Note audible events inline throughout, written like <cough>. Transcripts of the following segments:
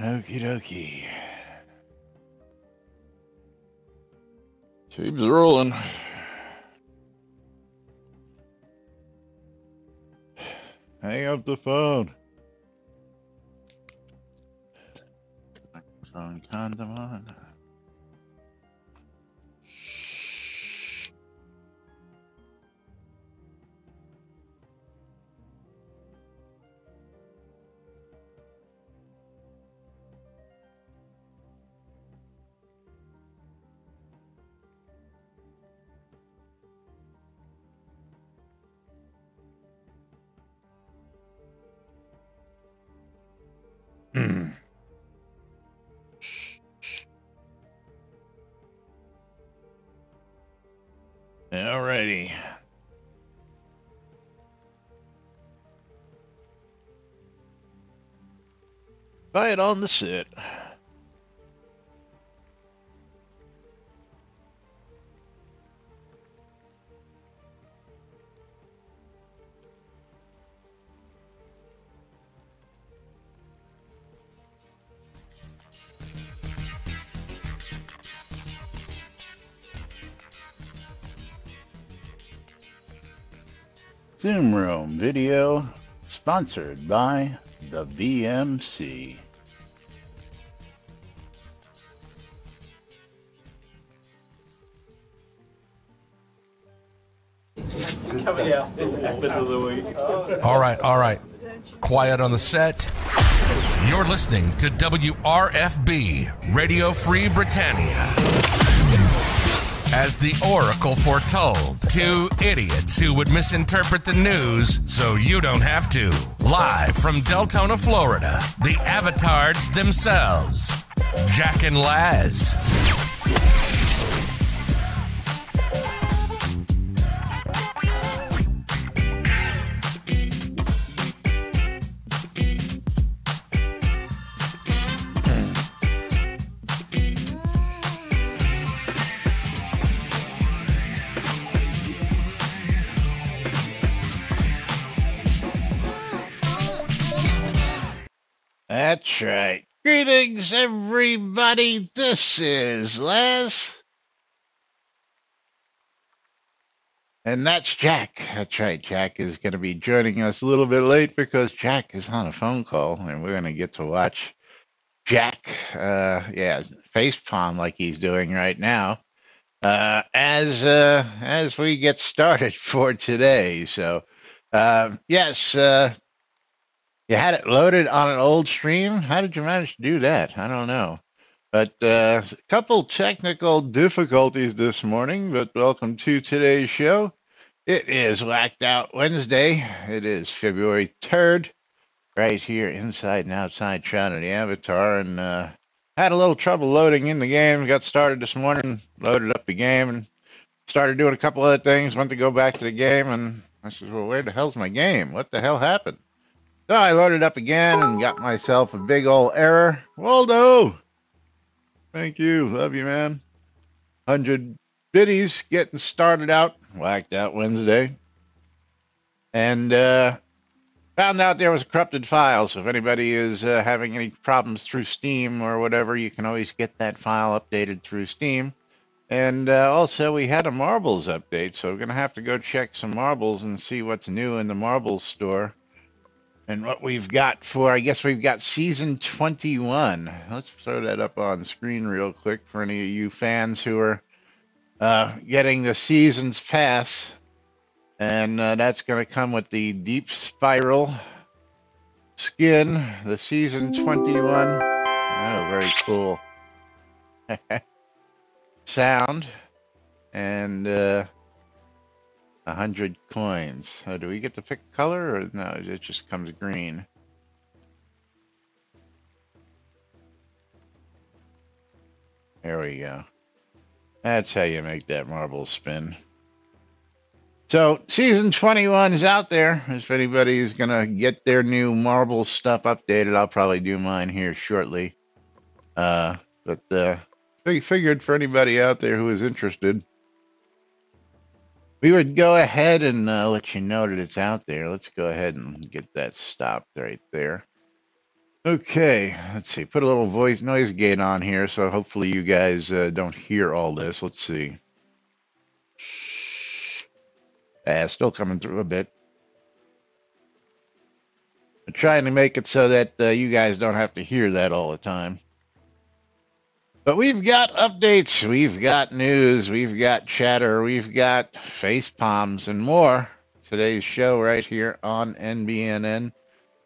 Okie dokie. Keeps rolling. Hang up the phone. Microphone condom on. It on the sit. Zoom Room video sponsored by the VMC. <laughs> All right, all right. Quiet on the set. You're listening to WRFB, Radio Free Britannia. As the Oracle foretold, two idiots who would misinterpret the news so you don't have to. Live from Deltona, Florida, the avatars themselves, Jack and Laz. Greetings, everybody. This is Laz. And that's Jack. That's right. Jack is going to be joining us a little bit late because Jack is on a phone call and we're going to get to watch Jack, uh, yeah, face palm like he's doing right now. Uh, as uh, as we get started <laughs> for today, so uh, yes, uh, you had it loaded on an old stream. How did you manage to do that? I don't know. But uh, a couple technical difficulties this morning, but welcome to today's show. It is Whacked Out Wednesday. It is February 3rd, right here inside and outside Shroud of the Avatar. And uh, had a little trouble loading in the game. Got started this morning, loaded up the game, and started doing a couple other things. Went to go back to the game, and I said, Well, where the hell's my game? What the hell happened? So I loaded up again and got myself a big old error. Waldo! Thank you. Love you, man. 100 biddies getting started out. Whacked out Wednesday. And uh, found out there was a corrupted file. So if anybody is uh, having any problems through Steam or whatever, you can always get that file updated through Steam. And uh, also, we had a Marbles update. So we're going to have to go check some Marbles and see what's new in the Marbles store and what we've got for, I guess we've got season 21. Let's throw that up on screen real quick for any of you fans who are uh, getting the seasons pass. And uh, that's going to come with the Deep Spiral skin, the season 21. Oh, very cool. <laughs> Sound. And uh, a hundred coins. So do we get to pick color or no, it just comes green? There we go. That's how you make that marble spin. So season 21 is out there. If anybody is going to get their new marble stuff updated, I'll probably do mine here shortly. Uh, but uh, figured for anybody out there who is interested, we would go ahead and uh, let you know that it's out there. Let's go ahead and get that stopped right there. Okay, let's see. Put a little voice noise gate on here, so hopefully you guys uh, don't hear all this. Let's see. Uh, still coming through a bit. I'm trying to make it so that uh, you guys don't have to hear that all the time. But we've got updates, we've got news, we've got chatter, we've got face palms and more. Today's show right here on NBNN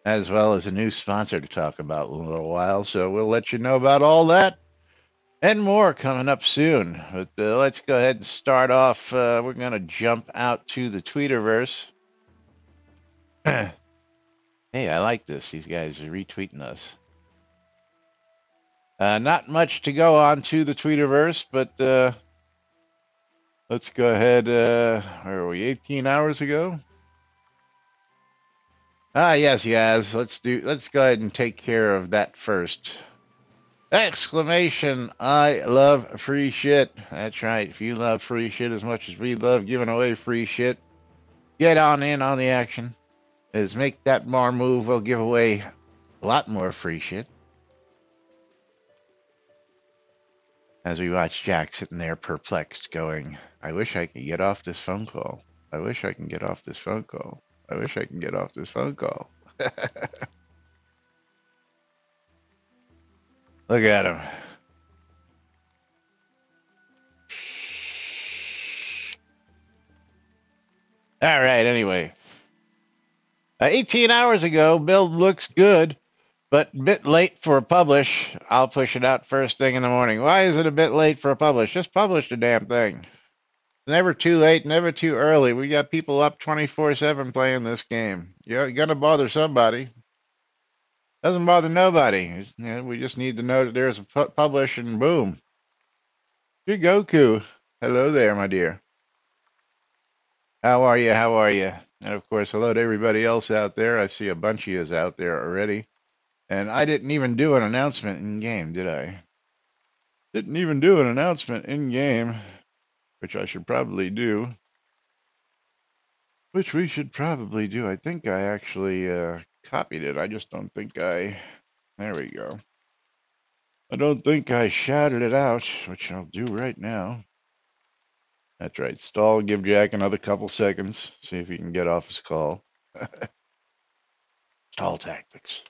as well as a new sponsor to talk about in a little while. So we'll let you know about all that and more coming up soon. But uh, let's go ahead and start off. Uh, we're going to jump out to the Tweeterverse. <clears throat> hey, I like this. These guys are retweeting us. Uh, not much to go on to the Tweeterverse, but uh, let's go ahead. Uh, where are we? 18 hours ago? Ah, yes, yes. Let's do. Let's go ahead and take care of that first. Exclamation! I love free shit. That's right. If you love free shit as much as we love giving away free shit, get on in on the action. Is make that more move. We'll give away a lot more free shit. As we watch Jack sitting there perplexed, going, "I wish I could get off this phone call. I wish I can get off this phone call." I wish I can get off this phone call. <laughs> Look at him. All right, anyway. Uh, 18 hours ago, build looks good, but a bit late for a publish. I'll push it out first thing in the morning. Why is it a bit late for a publish? Just publish the damn thing. Never too late, never too early. We got people up 24 7 playing this game. You're going to bother somebody. Doesn't bother nobody. You know, we just need to know that there's a pu- publish and boom. Good Goku. Hello there, my dear. How are you? How are you? And of course, hello to everybody else out there. I see a bunch of yous out there already. And I didn't even do an announcement in game, did I? Didn't even do an announcement in game which I should probably do. Which we should probably do. I think I actually uh, copied it. I just don't think I. There we go. I don't think I shouted it out, which I'll do right now. That's right. Stall, give Jack another couple seconds. See if he can get off his call. <laughs> Stall tactics.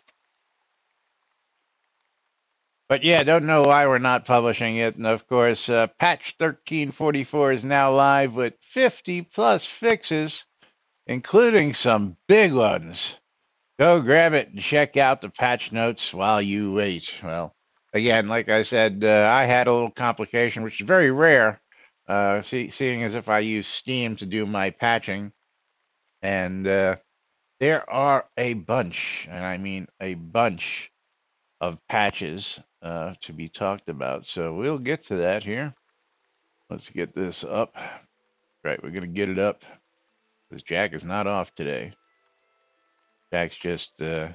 But yeah, don't know why we're not publishing it. And of course, uh, patch 1344 is now live with 50 plus fixes, including some big ones. Go grab it and check out the patch notes while you wait. Well, again, like I said, uh, I had a little complication, which is very rare, uh, see, seeing as if I use Steam to do my patching. And uh, there are a bunch, and I mean a bunch of patches uh, to be talked about. So we'll get to that here. Let's get this up. Right, we're going to get it up because Jack is not off today. Jack's just uh,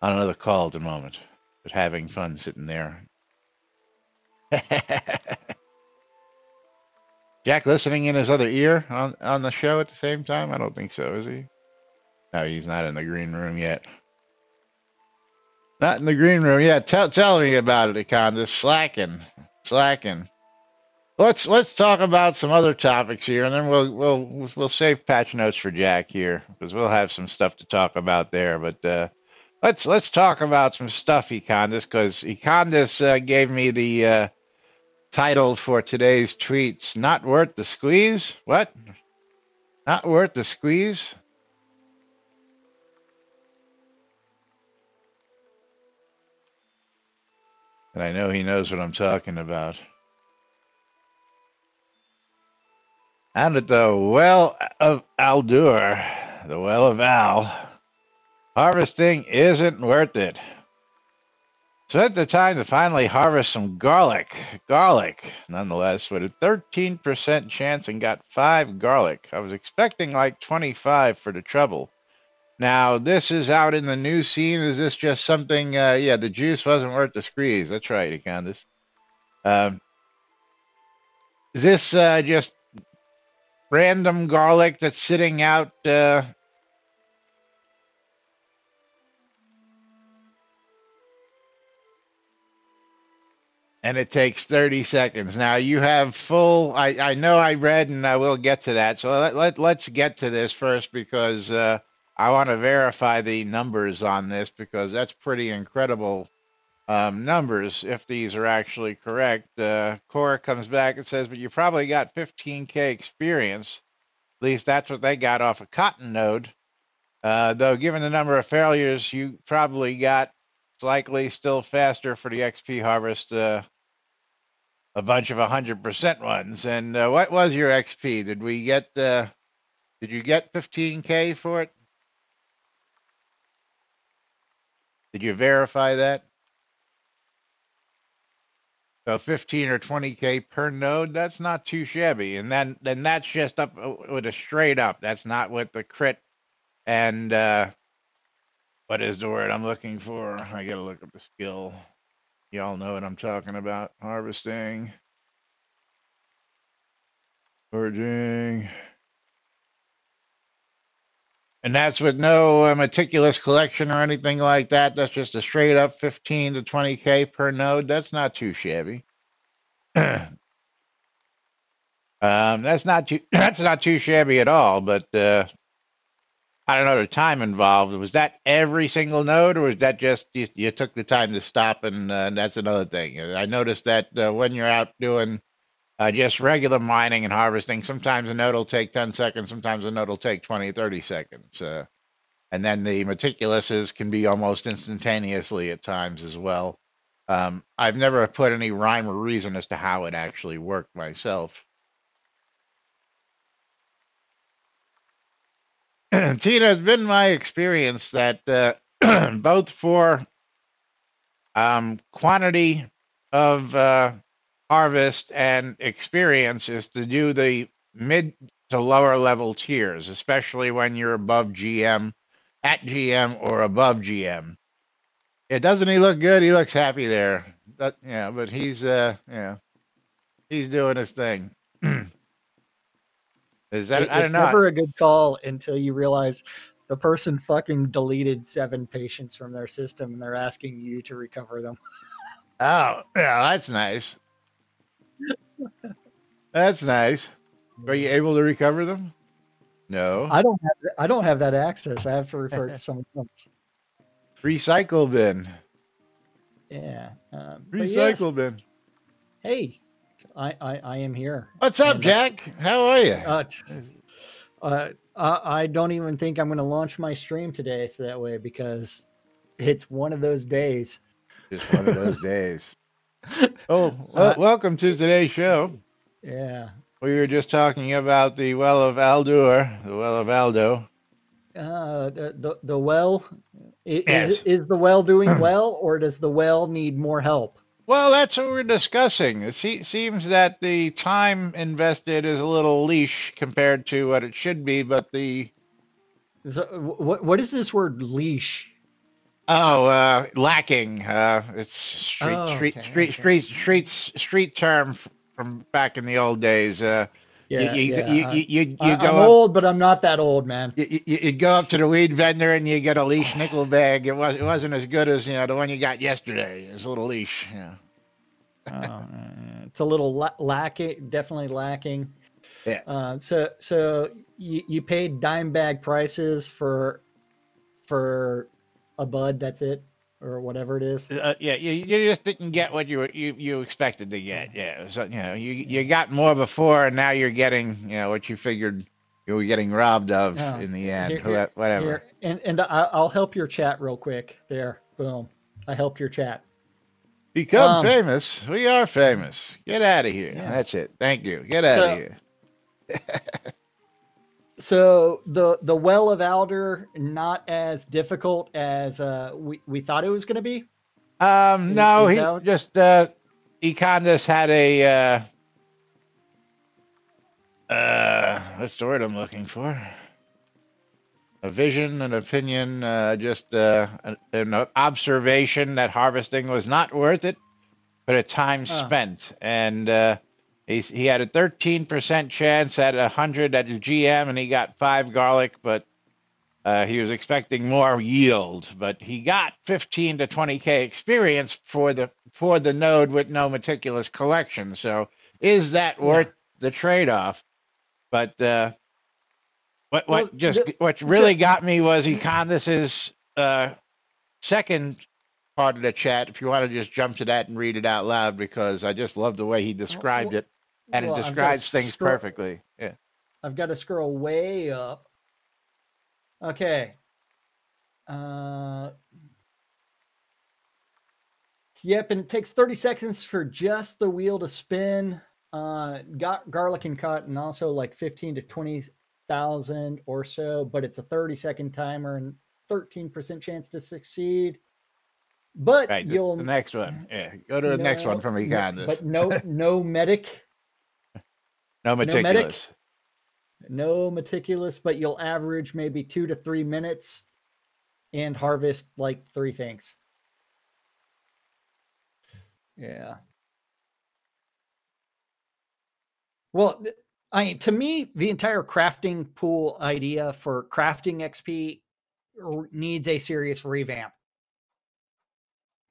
on another call at the moment, but having fun sitting there. <laughs> Jack listening in his other ear on, on the show at the same time? I don't think so, is he? No, he's not in the green room yet. Not in the green room. Yeah, tell tell me about it, Econdas. Slacking, slacking. Let's let's talk about some other topics here, and then we'll we'll we'll save patch notes for Jack here because we'll have some stuff to talk about there. But uh, let's let's talk about some stuff, Econdas, because Econdas uh, gave me the uh, title for today's tweets. Not worth the squeeze. What? Not worth the squeeze. And I know he knows what I'm talking about. And at the well of Aldur, the well of Al, harvesting isn't worth it. So at the time to finally harvest some garlic. Garlic, nonetheless, with a 13% chance and got five garlic. I was expecting like 25 for the trouble. Now, this is out in the new scene. Is this just something? Uh, yeah, the juice wasn't worth the squeeze. That's right, Econdis. Um, is this uh, just random garlic that's sitting out? Uh... And it takes 30 seconds. Now you have full. I, I know I read and I will get to that. So let, let, let's get to this first because. Uh, I want to verify the numbers on this because that's pretty incredible um, numbers if these are actually correct. Uh, Core comes back and says, but you probably got 15k experience. At least that's what they got off a of CottonNode. Uh, though, given the number of failures, you probably got likely still faster for the XP harvest uh, a bunch of 100% ones. And uh, what was your XP? Did we get, uh, did you get 15K for it? Did you verify that? So 15 or 20K per node, that's not too shabby. And then, then that's just up uh, with a straight up. That's not with the crit and, uh, what is the word I'm looking for? I gotta look up the skill. Y'all know what I'm talking about. Harvesting. Foraging. And that's with no uh, meticulous collection or anything like that. That's just a straight up 15 to 20K per node. That's not too shabby. <clears throat> um, that's not too <clears throat> that's not too shabby at all, but uh, I don't know the time involved. Was that every single node, or was that just you, you took the time to stop? And uh, that's another thing. I noticed that uh, when you're out doing uh, just regular mining and harvesting, sometimes a node will take 10 seconds, sometimes a node will take 20, 30 seconds. Uh, and then the meticulouses can be almost instantaneously at times as well. Um, I've never put any rhyme or reason as to how it actually worked myself. <clears throat> Tina, it's been my experience that uh, <clears throat> both for um, quantity of uh, harvest and experience is to do the mid to lower level tiers, especially when you're above GM, at GM, or above GM. Yeah, doesn't he look good? He looks happy there. But, yeah, but he's uh, yeah, he's doing his thing. <clears throat> Is that it, I don't it's know. never a good call until you realize the person fucking deleted seven patients from their system and they're asking you to recover them. <laughs> Oh, yeah, that's nice. That's nice. Are you able to recover them? No. I don't have I don't have that access. I have to refer to someone <laughs> else. Recycle bin. Yeah. Um, Recycle yes, bin. Hey, I, I, I am here. What's up, and, Jack? How are you? Uh, uh, I don't even think I'm going to launch my stream today, so that way because it's one of those days. Just one of those days. <laughs> <laughs> Oh, well, uh, welcome to today's show. Yeah. We were just talking about the well of Aldur, the well of Aldo. Uh, the, the, the well, is, yes. is the well doing well, or does the well need more help? Well, that's what we're discussing. It seems that the time invested is a little leash compared to what it should be, but the so, what what is this word leash? Oh, uh, lacking. Uh, it's street, oh, street, okay, street, okay. street, street, street term from back in the old days. Uh, yeah, you, yeah. You, you, you, you I, go I'm up, old, but I'm not that old, man. You, you, you go up to the weed vendor and you get a leash <sighs> nickel bag. It was it wasn't as good as you know the one you got yesterday. It's a little leash. Yeah. oh, it's a little la- lacking, definitely lacking. Yeah. Uh, so so you, you paid dime bag prices for for a bud. That's it or whatever it is. Uh, yeah, you, you just didn't get what you were, you you expected to get. Yeah, so you know you you got more before, and now you're getting you know what you figured you were getting robbed of oh, in the end. Here, here, whatever. Here. And and I'll help your chat real quick. There, boom. I helped your chat. Become um, famous. We are famous. Get out of here. Yeah. That's it. Thank you. Get out so, of here. <laughs> so the the well of Aldur not as difficult as uh, we we thought it was going to be. Um, no, he that... just uh, of had a uh, uh, what's the word I'm looking for? A vision, an opinion, uh, just uh, an, an observation that harvesting was not worth it, but a time spent, and uh, He's, he had a 13% chance at 100 at the GM, and he got five garlic, but uh, he was expecting more yield. But he got 15 to 20k experience for the for the node with no meticulous collection. So is that worth the trade off? But uh, what what well, just the, what really so, got me was Econdis's uh, second part of the chat. If you want to just jump to that and read it out loud, because I just love the way he described well, it, and well, it describes things scroll, perfectly. Yeah, I've got to scroll way up. Okay. Uh, yep, and it takes 30 seconds for just the wheel to spin. Uh, got garlic and cotton also like 15 to 20,000 or so, but it's a 30 second timer and 13% chance to succeed. But right, you'll the, the next one. Yeah, go to the no, next one from Econdis. But no, no <laughs> medic. No meticulous. No, no meticulous, but you'll average maybe two to three minutes and harvest like three things. Yeah. Well, I to me, the entire crafting pool idea for crafting XP needs a serious revamp.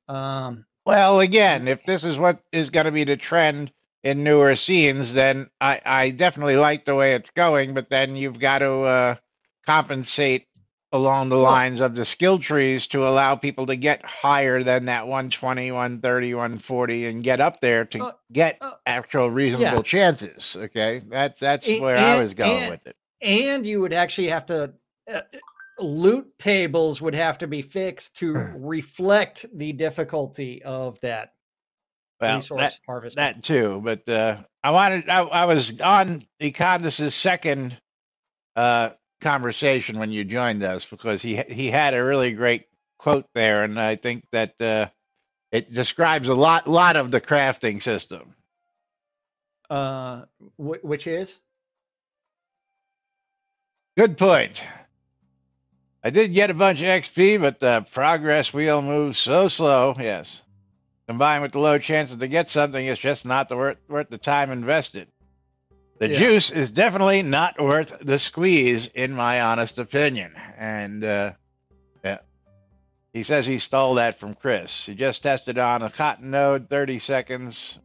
Um, well, again, if this is what is going to be the trend in newer scenes, then I, I definitely like the way it's going. But then you've got to uh, compensate along the lines of the skill trees to allow people to get higher than that 120 130 140 and get up there to uh, get uh, actual reasonable yeah. chances okay that's that's and, where i was going and, with it and you would actually have to uh, loot tables would have to be fixed to <clears throat> reflect the difficulty of that well, resource that, harvest that too but uh i wanted i, I was on econdis's second uh conversation when you joined us because he he had a really great quote there, and I think that uh, it describes a lot lot of the crafting system. Uh, wh- which is good point. I did get a bunch of XP, but the progress wheel moves so slow. Yes, combined with the low chances to get something, it's just not the worth worth the time invested. The yeah. juice is definitely not worth the squeeze, in my honest opinion. And uh, yeah, he says he stole that from Chris. He just tested on a cotton node, 30 seconds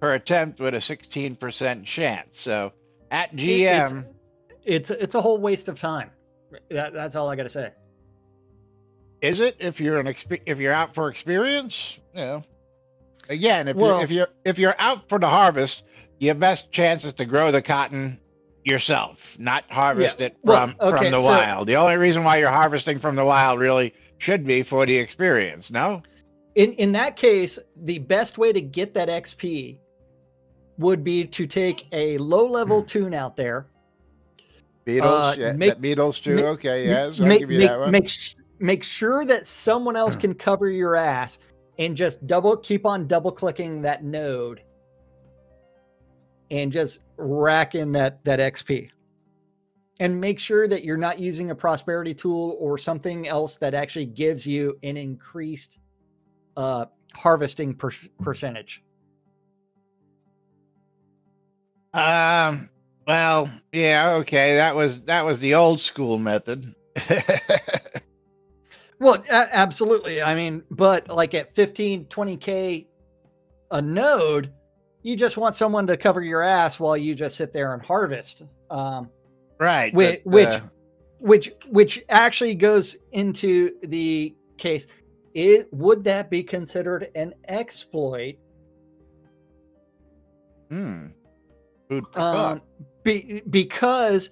per attempt with a 16% chance. So at GM, it's it's, it's a whole waste of time. That, that's all I got to say. Is it if you're an exp- if you're out for experience? You know, again, if well, you're if you're if you're out for the harvest, your best chance is to grow the cotton yourself, not harvest yeah. it from well, okay, from the so, wild. The only reason why you're harvesting from the wild really should be for the experience. No. In in that case, the best way to get that XP would be to take a low level hmm. tune out there. Beatles, uh, yeah, make, beetles too. Make, okay, yes, I'll make, give you that one. Make, make sure that someone else can cover your ass and just double keep on double clicking that node and just rack in that that XP. And make sure that you're not using a prosperity tool or something else that actually gives you an increased uh, harvesting per- percentage. Um. Well, yeah, okay. That was that was the old school method. <laughs> well, a- absolutely. I mean, but like at 15, 20k a node, you just want someone to cover your ass while you just sit there and harvest. Um, right. Which, but, uh... which, which, which actually goes into the case. It would that be considered an exploit? Hmm. Um, be, because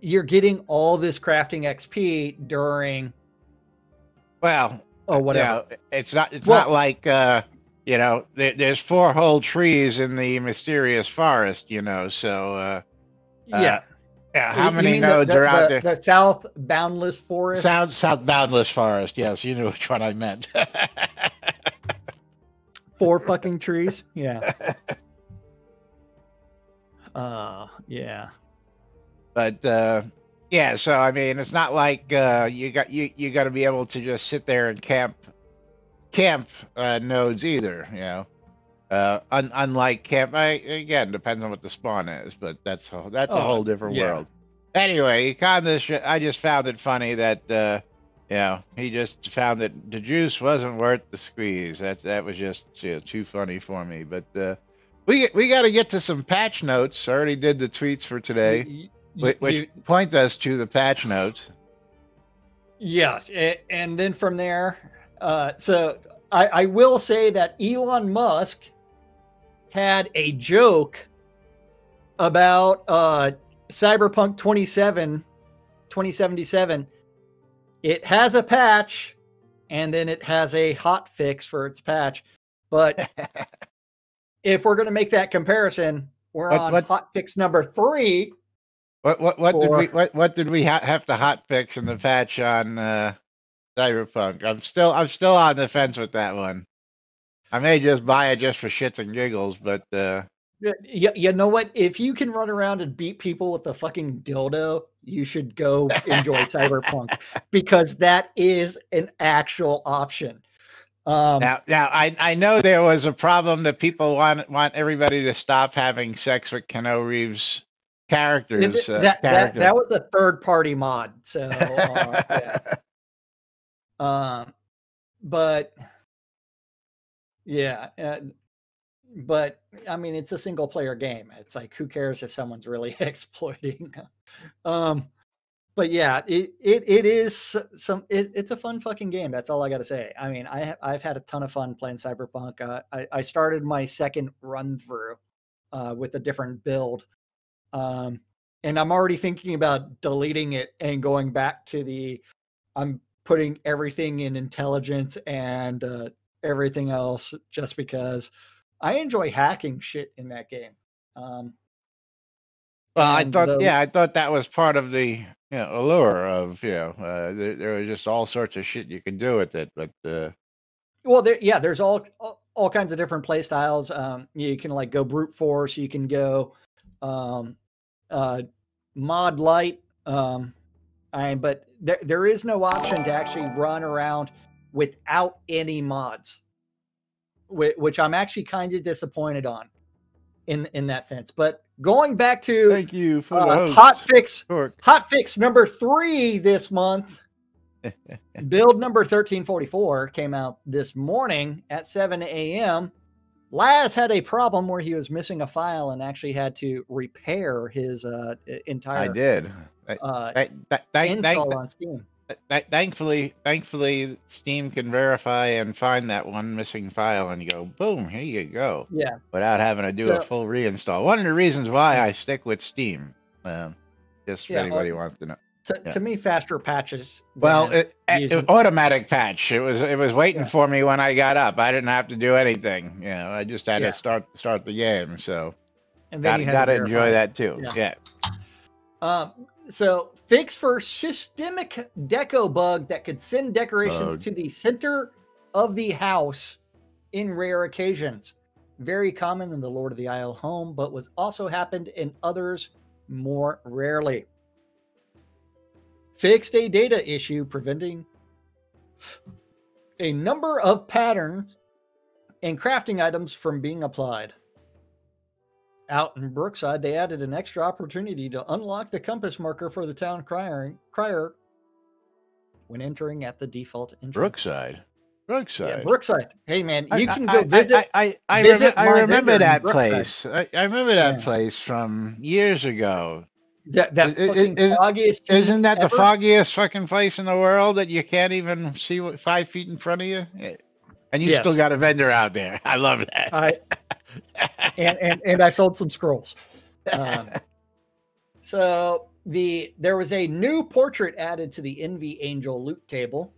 you're getting all this crafting XP during. Well, oh whatever. Yeah, it's not. It's well, not like. Uh, you know, there, there's four whole trees in the mysterious forest, you know, so uh, uh yeah. Yeah, how you many nodes the, are out the, there? The south boundless forest. South south boundless forest. Yes, you knew which one I meant. <laughs> Four fucking trees. Yeah. <laughs> Uh, yeah. But uh, yeah, so I mean, it's not like uh, you got you you got to be able to just sit there and camp camp uh, nodes either. You know, uh, un- unlike camp. I, again, depends on what the spawn is, but that's a, that's oh, a whole different yeah. world. Anyway, kind of. I just found it funny that uh, Yeah, he just found that the juice wasn't worth the squeeze. That that was just you know, too funny for me. But uh, we we got to get to some patch notes. I already did the tweets for today, you, you, which you, point us to the patch notes. Yeah, and then from there, uh, so I, I will say that Elon Musk had a joke about uh, Cyberpunk 27, 2077 it has a patch and then it has a hot fix for its patch. But <laughs> if we're going to make that comparison, we're what, on what, hot fix number three. What what what did we what what did we ha- have to hot fix in the patch on uh, Cyberpunk? I'm still I'm still on the fence with that one. I may just buy it just for shits and giggles, but uh, you, you know what? If you can run around and beat people with a fucking dildo, you should go enjoy <laughs> Cyberpunk because that is an actual option. Um, now, now I, I know there was a problem that people want want everybody to stop having sex with Keanu Reeves characters. Uh, that, that, that was a third party mod, so uh, <laughs> yeah. um, but yeah, uh, but I mean, it's a single player game. It's like, who cares if someone's really <laughs> exploiting? <laughs> um, but yeah, it, it, it is some, it, it's a fun fucking game. That's all I got to say. I mean, I have, I've had a ton of fun playing Cyberpunk. Uh, I, I started my second run through, uh, with a different build. Um, and I'm already thinking about deleting it and going back to the, I'm putting everything in intelligence and, uh, everything else just because I enjoy hacking shit in that game. Um, well, I thought, the, yeah, I thought that was part of the you know, allure of you know, uh, there, there, was just all sorts of shit you can do with it, but uh, well, there, yeah, there's all, all, all kinds of different play styles. Um, you can like go brute force, you can go um, uh, mod light. Um, I but there there is no option to actually run around without any mods which I'm actually kind of disappointed on in in that sense. But going back to thank you for uh, hot fix hot fix number three this month. <laughs> build number 1344 came out this morning at 7 a.m. Laz had a problem where he was missing a file and actually had to repair his uh, entire. I did. Uh, I, I, I, install on Steam thankfully, thankfully, Steam can verify and find that one missing file, and you go, boom, here you go. Yeah. Without having to do so, a full reinstall. One of the reasons why I stick with Steam, um, just yeah, if anybody well, wants to know. To, yeah. to me, faster patches. Well, it, it, automatic patch. It was it was waiting yeah. for me when I got up. I didn't have to do anything. You know, I just had to start start the game. So, and then got, you got to enjoy that too. Yeah. Um, so fix for systemic deco bug that could send decorations bug. to the center of the house in rare occasions. Very common in the Lord of the Isle home, but was also happened in others more rarely. Fixed a data issue preventing a number of patterns and crafting items from being applied. Out in Brookside, they added an extra opportunity to unlock the compass marker for the town crier, crier when entering at the default entrance. Brookside. Brookside. Yeah, Brookside. Hey man, you I, can go I, visit. I I, I, visit I remember that place. I, remember that yeah. place from years ago. That, that fucking is, foggiest. Isn't that ever? the foggiest fucking place in the world that you can't even see what five feet in front of you? And you yes. still got a vendor out there. <laughs> I love that. I and, and and I sold some scrolls. Um, <laughs> so the there was a new portrait added to the Envy Angel loot table.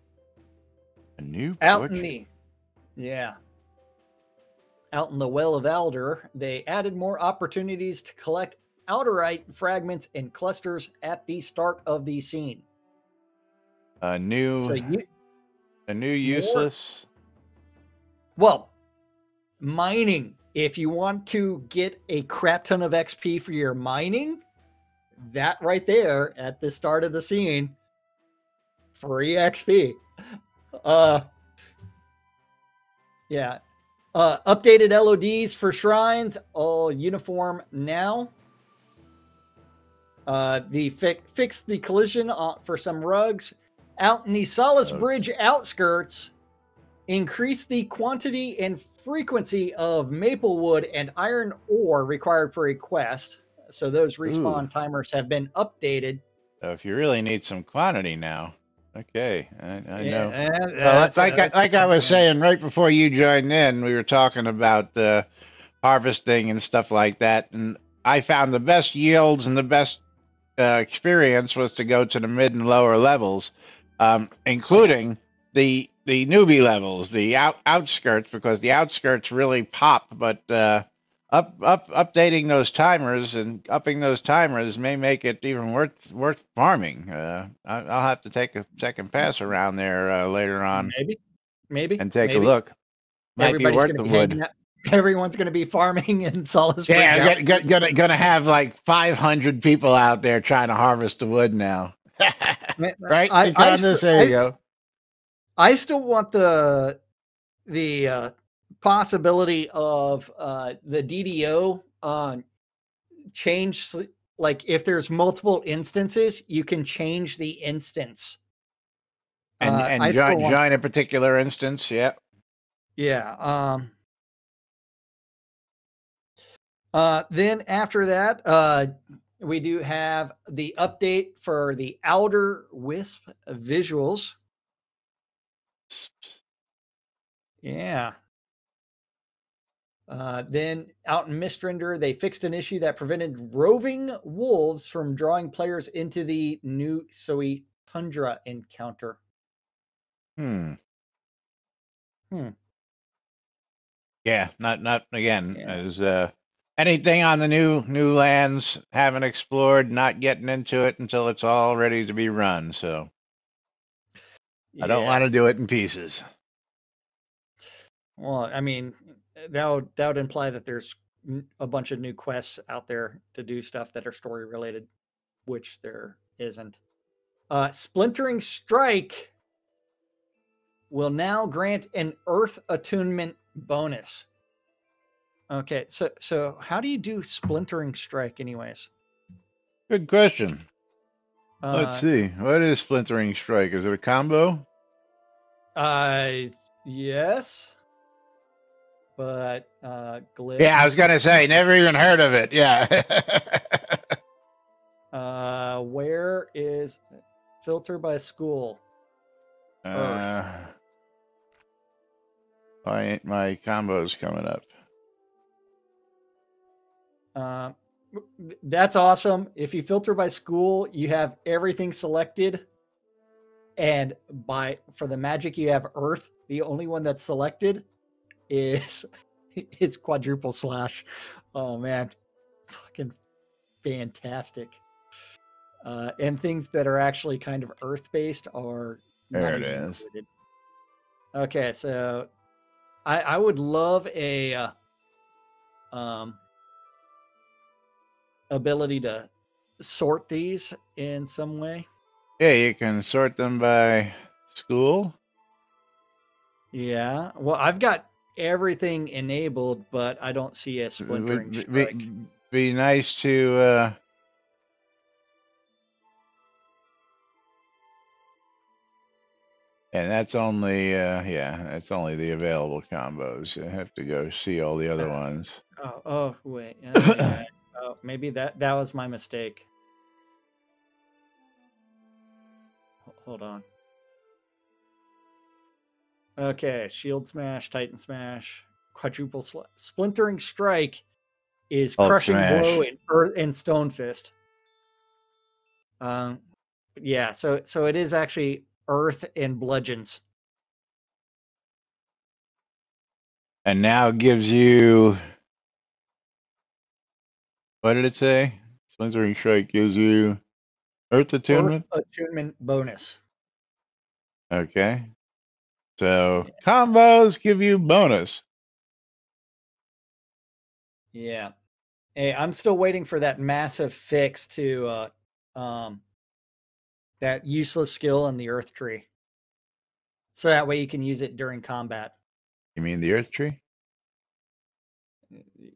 A new out portrait? in the yeah out in the Well of Alder, they added more opportunities to collect outerite fragments and clusters at the start of the scene. A new, so you, a new useless. Well, mining if you want to get a crap ton of XP for your mining, that right there at the start of the scene, free XP. Uh, yeah. Uh, updated LODs for shrines, all uniform now. Uh, the fi- fix the collision uh, for some rugs out in the Solace Bridge outskirts, increase the quantity and frequency of maple wood and iron ore required for a quest. So those respawn Ooh. timers have been updated. So if you really need some quantity now, okay, I, I yeah, know. well, like I, like I was saying right before you joined in, we were talking about uh, harvesting and stuff like that, and I found the best yields and the best uh, experience was to go to the mid and lower levels, um, including the the newbie levels, the out, outskirts, because the outskirts really pop. But uh, up up updating those timers and upping those timers may make it even worth worth farming. Uh, I, will have to take a second pass around there uh, later on. Maybe, maybe, and take maybe. a look. Might Everybody's be worth the wood. <laughs> Everyone's going to be farming in Salisbury. Yeah, gonna, gonna gonna have like 500 people out there trying to harvest the wood now. <laughs> right? I, I, this, there you go. I still want the the uh, possibility of uh, the DDO uh, change. Like if there's multiple instances, you can change the instance. And, uh, and join, want... join a particular instance. Yeah. Yeah. Um, uh, then after that, uh, we do have the update for the Outer Wisp visuals. Yeah. Uh, then out in Mistrender, they fixed an issue that prevented roving wolves from drawing players into the new Soe Tundra encounter. Hmm. Hmm. Yeah, not not again yeah. as uh anything on the new new lands haven't explored, not getting into it until it's all ready to be run. So yeah. I don't want to do it in pieces. Well, I mean, that would that would imply that there's a bunch of new quests out there to do stuff that are story related, which there isn't. Uh, Splintering Strike will now grant an Earth attunement bonus. Okay, so so how do you do Splintering Strike, anyways? Good question. Uh, Let's see. What is Splintering Strike? Is it a combo? Uh, yes but uh, Glyph. Yeah, I was gonna say, never even heard of it. Yeah. <laughs> uh, where is filter by school? Uh, my my combos coming up. Uh, that's awesome. If you filter by school, you have everything selected. And by for the magic, you have Earth, the only one that's selected is <laughs> is quadruple slash. Oh man, fucking fantastic. Uh, and things that are actually kind of earth based are there it is. Included. Okay, so I I would love a uh, um ability to sort these in some way. Yeah, you can sort them by school. Yeah. Well, I've got everything enabled, but I don't see a splintering be, strike. Be, be nice to uh, And that's only, uh, yeah, that's only the available combos. You have to go see all the other uh, ones. Oh, oh, wait. Uh, oh, maybe that that was my mistake. Hold on. Okay, Shield Smash, Titan Smash, Quadruple sl- Splintering Strike is Hulk Crushing smash. Blow and, Earth, and Stone Fist. Um, yeah, so so it is actually Earth and Bludgeons. And now gives you what did it say? Splintering Strike gives you Earth Attunement? Earth Attunement bonus. Okay. So combos give you bonus. Yeah. Hey, I'm still waiting for that massive fix to uh um that useless skill in the earth tree. So that way you can use it during combat. You mean the earth tree?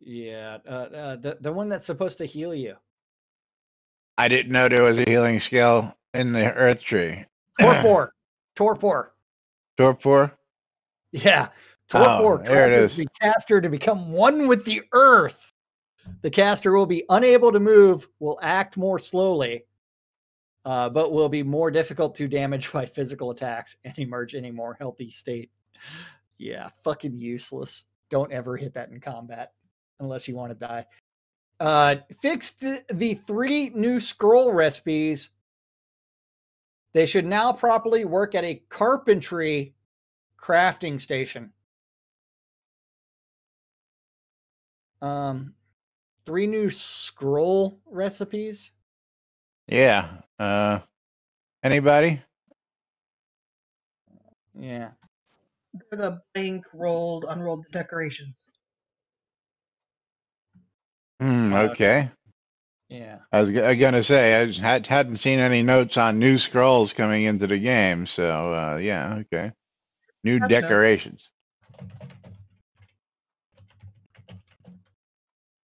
Yeah, uh, uh, the the one that's supposed to heal you. I didn't know there was a healing skill in the earth tree. <clears throat> Torpor. Torpor. Torpor. Yeah. Torpor oh, causes the caster to become one with the earth. The caster will be unable to move, will act more slowly, uh, but will be more difficult to damage by physical attacks and emerge in a more healthy state. Yeah, fucking useless. Don't ever hit that in combat unless you want to die. Uh, fixed the three new scroll recipes. They should now properly work at a carpentry crafting station. Um, three new scroll recipes. Yeah. Uh, anybody? Yeah. The blank rolled, unrolled the decoration. Hmm, okay. Yeah. I was going to say, I had, hadn't seen any notes on new scrolls coming into the game. So, uh, yeah, okay. New That's decorations. Nice.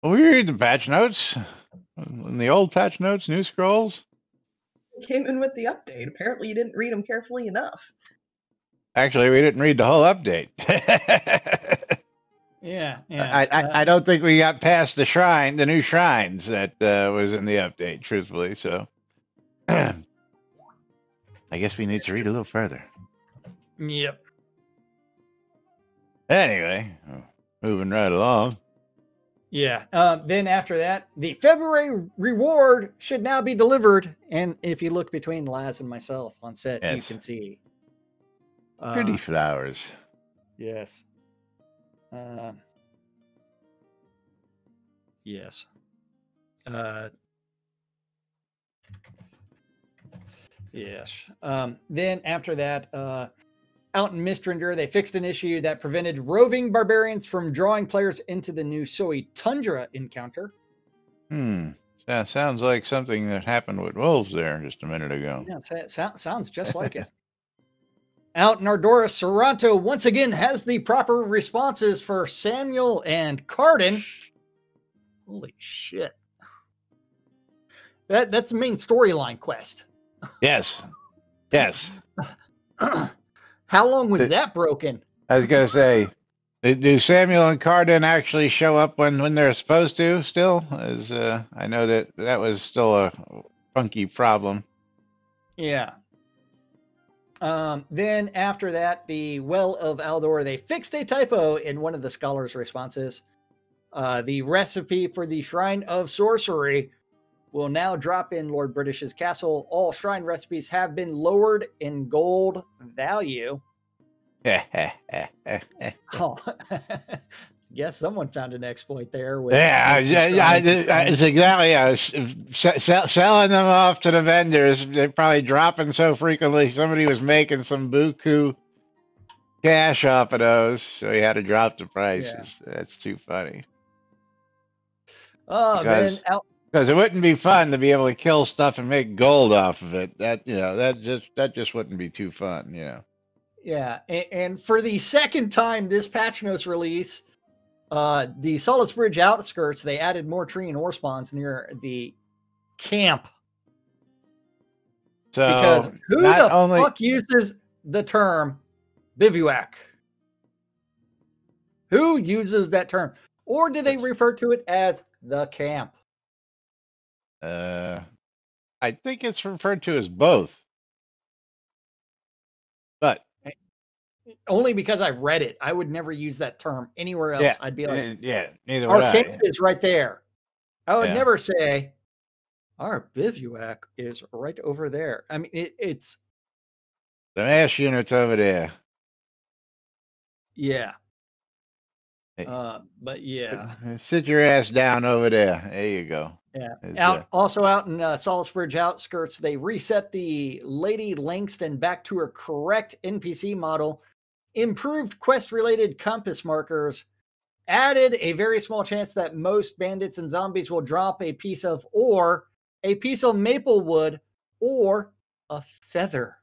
Well, we read the patch notes. In the old patch notes, new scrolls. Came in with the update. Apparently, you didn't read them carefully enough. Actually, we didn't read the whole update. <laughs> yeah, yeah. I, I, uh, I, don't think we got past the shrine, the new shrines that uh, was in the update, truthfully. So, <clears throat> I guess we need to read a little further. Yep. Anyway, moving right along. Yeah. Uh, then after that, the February reward should now be delivered. And if you look between Laz and myself on set, yes. you can see pretty uh, flowers. Yes. Uh, yes. Uh, yes. Um, then after that, uh, out in Mistrandir, they fixed an issue that prevented roving barbarians from drawing players into the new Soe Tundra encounter. Hmm. That sounds like something that happened with wolves there just a minute ago. Yeah, so, sounds just like it. <laughs> Out in Ardora, Saranto once again has the proper responses for Samuel and Cardin. Holy shit. That that's the main storyline quest. Yes. Yes. <clears throat> How long was that broken? I was gonna say, do Samuel and Cardin actually show up when when they're supposed to? Still, as uh, I know that that was still a funky problem. Yeah. Um, then after that, the Well of Aldor, they fixed a typo in one of the scholars' responses. Uh, the recipe for the Shrine of Sorcery will now drop in Lord British's castle. All shrine recipes have been lowered in gold value. <laughs> <laughs> oh, <laughs> guess someone found an exploit there. With yeah, yeah, it's exactly. Yeah, selling them off to the vendors. They're probably dropping so frequently. Somebody was making some buku cash off of those, so he had to drop the prices. Yeah. That's too funny. Oh, because, out because it wouldn't be fun to be able to kill stuff and make gold off of it. That you know, that just that just wouldn't be too fun. You know. Yeah, and, and for the second time this patch notes release, uh, the Solace Bridge outskirts they added more tree and ore spawns near the camp. So because who the only... fuck uses the term bivouac? Who uses that term? Or do they refer to it as the camp? Uh, I think it's referred to as both. But eh, only because I read it, I would never use that term anywhere else. Yeah, I'd be like, yeah, neither our would camp is right there. I would yeah. never say our bivouac is right over there. I mean, it, it's the mass units over there. Yeah. Uh, but yeah, sit your ass down over there. There you go. Yeah. out uh, also out in uh, Salisbury outskirts, they reset the Lady Langston back to her correct NPC model, improved quest related compass markers, added a very small chance that most bandits and zombies will drop a piece of ore, a piece of maple wood, or a feather.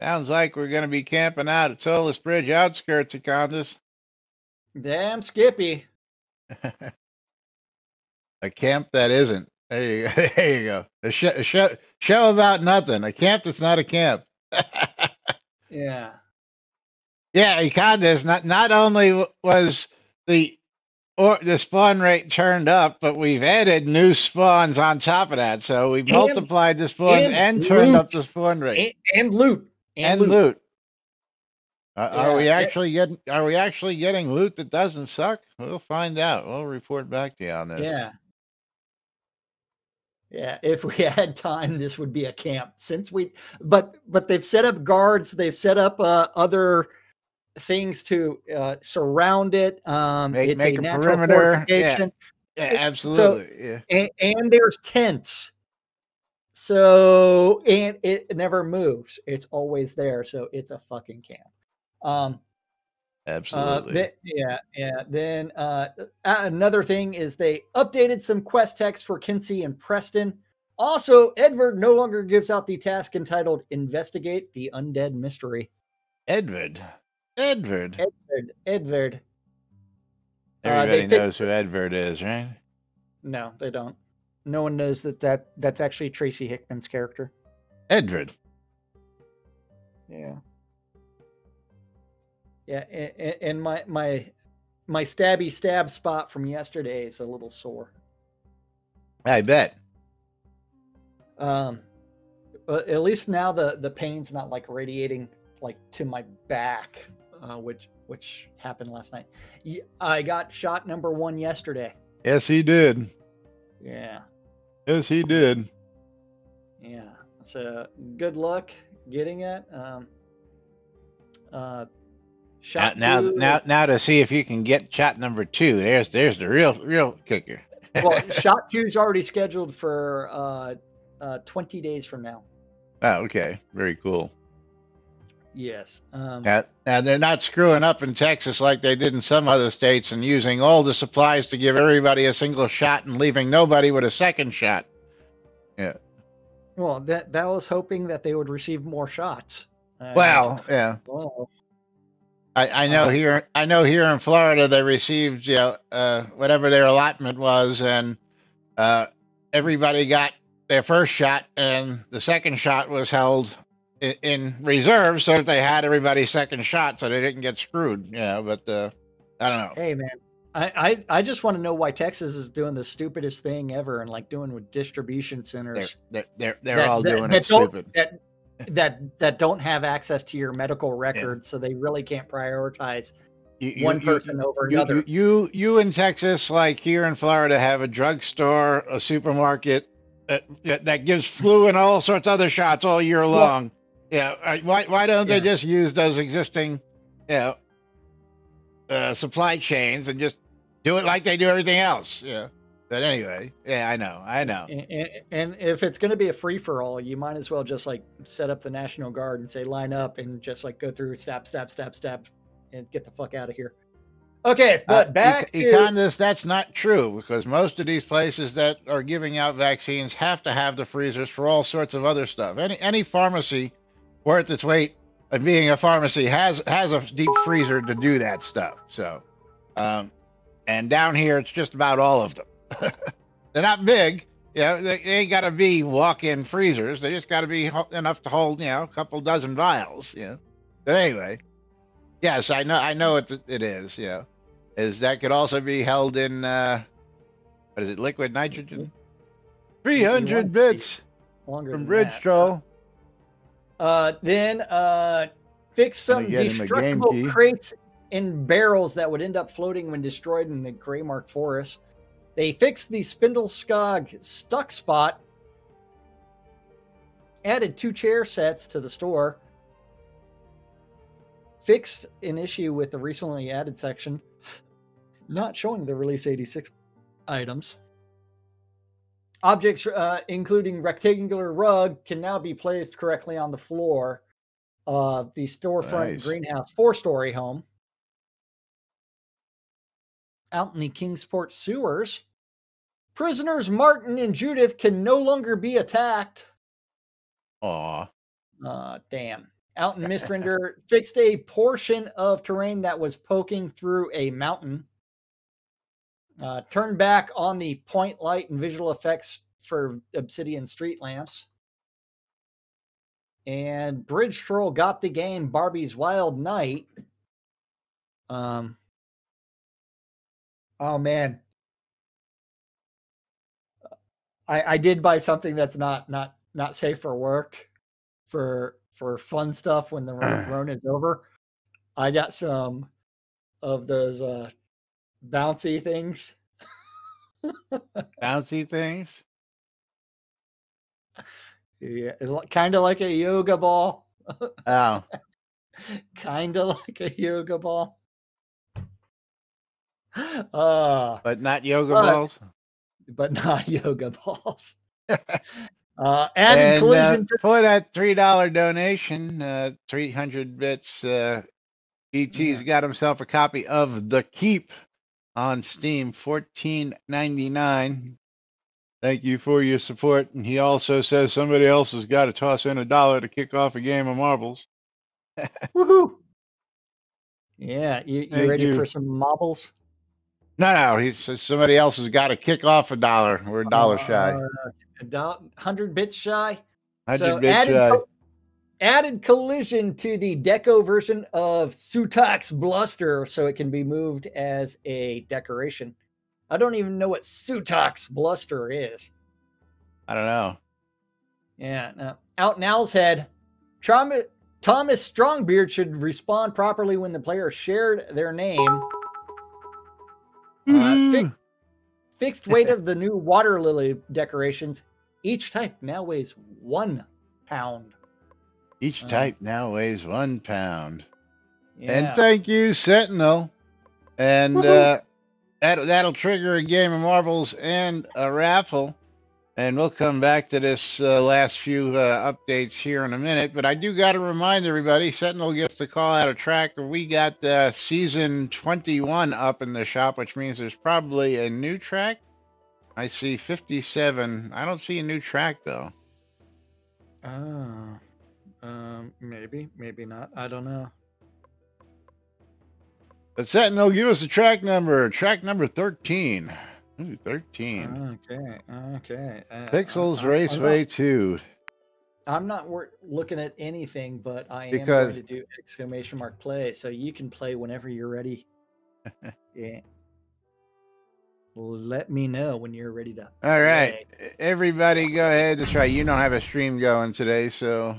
Sounds like we're going to be camping out at Solace Bridge outskirts of Condis. Damn Skippy. <laughs> a camp that isn't. There you go. <laughs> There you go. A, sh- a show, show about nothing. A camp that's not a camp. <laughs> yeah. Yeah, Econdas, not not only was the or the spawn rate turned up, but we've added new spawns on top of that. So we've multiplied the spawns and and, turned loot. up the spawn rate And, and loot. and, loot. loot. Uh, are we Yeah, actually getting? Are we actually getting loot that doesn't suck? We'll find out. We'll report back to you on this. Yeah. Yeah, if we <laughs> had time, this would be a camp. Since we, but but they've set up guards, they've set up uh, other things to uh, surround it. Um, Make- it's make a a natural perimeter, yeah. fortification, Yeah, So- absolutely. yeah. and, and there's tents. So and it never moves; it's always there. So it's a fucking camp. Um, uh, Absolutely. th- yeah, yeah. Then uh, another thing is they updated some quest text for Kinsey and Preston. Also, Edward no longer gives out the task entitled "Investigate the Undead Mystery." Edward. Edward. Edward, Edward. Uh, Everybody they fi- knows who Edward is, right? No, they don't. No one knows that that that's actually Tracy Hickman's character. Edward. Yeah. Yeah, and, and my my my stabby stab spot from yesterday is a little sore. I bet. Um, but at least now the the pain's not like radiating like to my back, uh, which which happened last night. I got shot number one yesterday. Yes, he did. Yeah, Yes, he did. yeah. So good luck getting it. Um, uh, shot now, now, is- now to see if you can get shot number two. There's, there's the real, real kicker. well, <laughs> shot two is already scheduled for uh, uh, 20 days from now. oh, okay. Very cool. Yes. Um, Now, now they're not screwing up in Texas like they did in some other states and using all the supplies to give everybody a single shot and leaving nobody with a second shot. Yeah. Well, that that was hoping that they would receive more shots. And- Well, yeah. well, I, I know Uh, here I know here in Florida they received you know, uh, whatever their allotment was and uh, everybody got their first shot and the second shot was held in, reserve so that they had everybody's second shot so they didn't get screwed. Yeah, but uh, I don't know. hey man, I, I I just want to know why Texas is doing the stupidest thing ever and like doing with distribution centers they're they're, they're that- all that- doing that it don't- stupid. that <laughs> that that don't have access to your medical record, so they really can't prioritize You- you- one you- person over you, another. you, you in Texas, like here in Florida, have a drugstore, a supermarket that, that, that gives flu and all sorts of other shots all year long. Yeah, uh, why why don't they just use those existing, you know, uh, supply chains and just do it like they do everything else? Yeah. But anyway, yeah, I know, I know. And, and- if it's going to be a free for all, you might as well just like set up the National Guard and say line up and just like go through stab, stab, stab, stab, and get the fuck out of here. Okay, but Uh, back E- to Econdas, that's not true because most of these places that are giving out vaccines have to have the freezers for all sorts of other stuff. Any any pharmacy worth its weight of being a pharmacy has has a deep freezer to do that stuff. So, um, and down here it's just about all of them. <laughs> They're not big. Yeah, they, they ain't got to be walk-in freezers. They just got to be ho- enough to hold, you know, a couple dozen vials. You know. But anyway, yes, I know. I know what it is. Yeah is that could also be held in uh what is it liquid nitrogen 300 bits longer from bridge troll Uh, then uh, fix some Gonna get him a game destructible crates and barrels that would end up floating when destroyed in the Greymark Forest. They fixed the Spindle Skog stuck spot. Added two chair sets to the store. Fixed an issue with the recently added section, not showing the release 86 items. Objects, uh, including rectangular rug, can now be placed correctly on the floor of the storefront Nice. greenhouse four-story home. Out in the Kingsport sewers, prisoners Martin and Judith can no longer be attacked. Aw. Uh, damn. Out in <laughs> Mistrender, fixed a portion of terrain that was poking through a mountain. Uh, turned back on the point light and visual effects for Obsidian street lamps. and Bridge Troll got the game Barbie's Wild Night. Um. Oh man, I I did buy something that's not not not safe for work, for for fun stuff when the <sighs> run is over. I got some of those uh bouncy things. bouncy things. Yeah, kind of like a yoga ball. Oh. <laughs> kind of like a yoga ball. Uh, but not yoga but, balls. But not <laughs> yoga balls. <laughs> uh, and, collision uh, to- for that three dollar donation, uh, three hundred bits. Uh, ET's yeah. got himself a copy of The Keep on Steam, fourteen ninety nine. Thank you for your support. And he also says somebody else has got to toss in a dollar to kick off a game of marbles. <laughs> Woohoo! Yeah, you, you ready you. for some marbles? No, no, he says somebody else has got to kick off a dollar. We're a dollar uh, shy. A do- hundred bits shy. Hundred so bits added, shy. Co- added collision to the deco version of Sutak's Bluster, so it can be moved as a decoration. I don't even know what Sutak's Bluster is. I don't know. Yeah, no. out in Owl's head. Trauma, Thomas Strongbeard should respond properly when the player shared their name uh, fixed, hmm. fixed weight <laughs> of the new water lily decorations. Each type now weighs one pound. Each uh, type now weighs one pound. Yeah. And thank you, Sentinel. And uh, that, that'll trigger a game of marbles and a raffle. And we'll come back to this uh, last few uh, updates here in a minute. But I do got to remind everybody Sentinel gets to call out a track. We got uh, season 21 up in the shop, which means there's probably a new track. I see 57. I don't see a new track, though. Oh, um, maybe, maybe not. I don't know. But Sentinel, give us the track number. Track number 13. Ooh, 13. Okay, okay. Uh, Pixels I, Raceway I'm not, 2. I'm not wor- looking at anything, but I am because... going to do exclamation mark play, so you can play whenever you're ready. <laughs> yeah. Let me know when you're ready to. All right, play. everybody, go ahead and try. You don't have a stream going today, so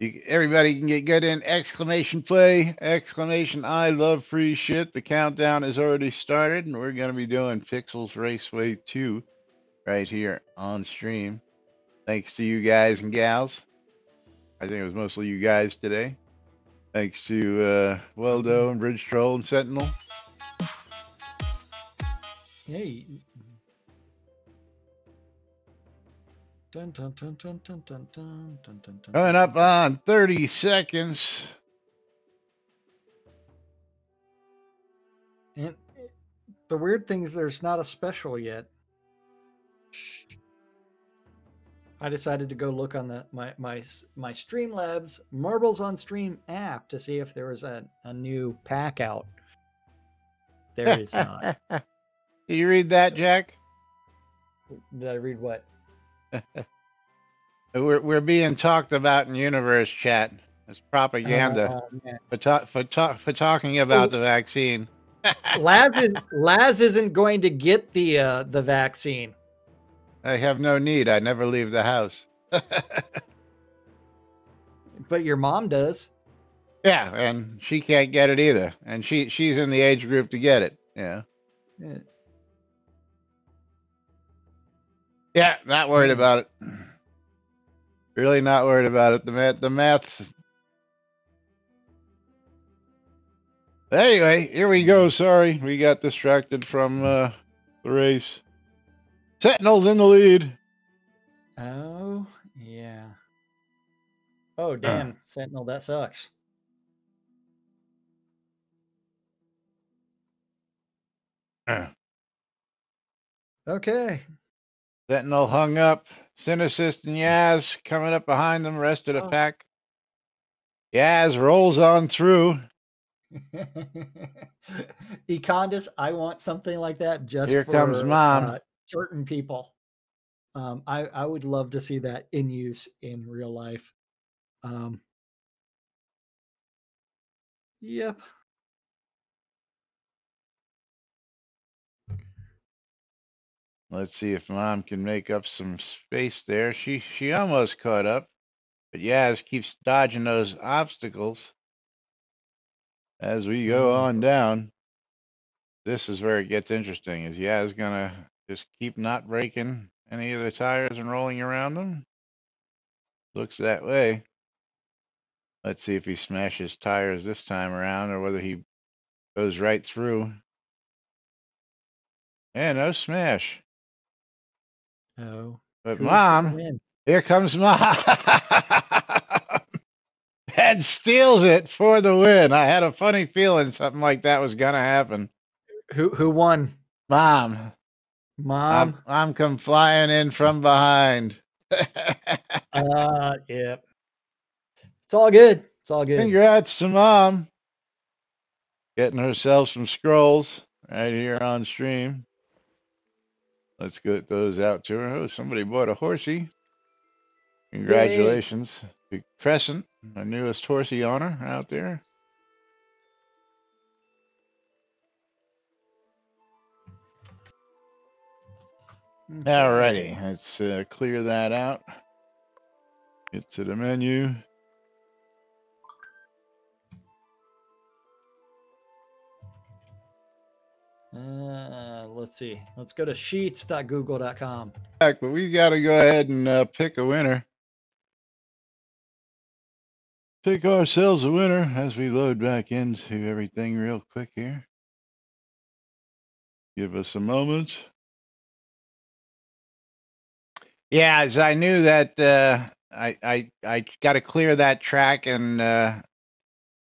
you, everybody can get good in exclamation play, exclamation I love free shit. The countdown has already started, and we're going to be doing Pixels Raceway 2 right here on stream. Thanks to you guys and gals. I think it was mostly you guys today. Thanks to uh, Weldo and Bridge Troll and Sentinel. Hey, Dun, dun, dun, dun, dun, dun, dun, dun, dun, Coming up on 30 seconds. And the weird thing is there's not a special yet. I decided to go look on the my my my Streamlabs Marbles on Stream app to see if there was a, a new pack out. There is not. <laughs> Did you read that, Jack? Did I read what? We're we're being talked about in universe chat as propaganda oh, for ta- for ta- for talking about the vaccine. <laughs> Laz is Laz isn't going to get the uh, the vaccine. I have no need. I never leave the house. <laughs> but your mom does. Yeah, and she can't get it either, and she she's in the age group to get it. Yeah. yeah. Yeah, not worried about it. Really not worried about it. The math, the maths. Anyway, here we go. Sorry, we got distracted from uh, the race. Sentinel's in the lead. Oh yeah. Oh damn, uh. Sentinel, that sucks. Uh. Okay, Sentinel hung up. Synesist and Yaz coming up behind them, rest of the oh. pack. Yaz rolls on through. <laughs> Econdis, I want something like that just Here for, comes mom. Uh, certain people. Um, I I would love to see that in use in real life. Um, yep. Let's see if mom can make up some space there. She she almost caught up, but Yaz keeps dodging those obstacles as we go Mm. on down. This is where it gets interesting. Is Yaz gonna just keep not breaking any of the tires and rolling around them? Looks that way. Let's see if he smashes tires this time around or whether he goes right through. Yeah, no smash. Oh, But mom, win? here comes mom. <laughs> and steals it for the win. I had a funny feeling something like that was gonna happen. Who who won? Mom, Mom. I'm, I'm come flying in from behind. <laughs> Uh, yeah. It's all good. It's all good. Congrats to mom. Getting herself some scrolls right here on stream. Let's get those out to her. Oh, somebody bought a horsey. Congratulations to Crescent, our newest horsey owner out there. Alrighty, let's uh, clear that out. Get to the menu. Let's see. Let's go to sheets.google.com. But we got to go ahead and uh, pick a winner. Pick ourselves a winner as we load back into everything real quick here. Give us a moment. Yeah, as I knew that uh, I I I got to clear that track, and uh,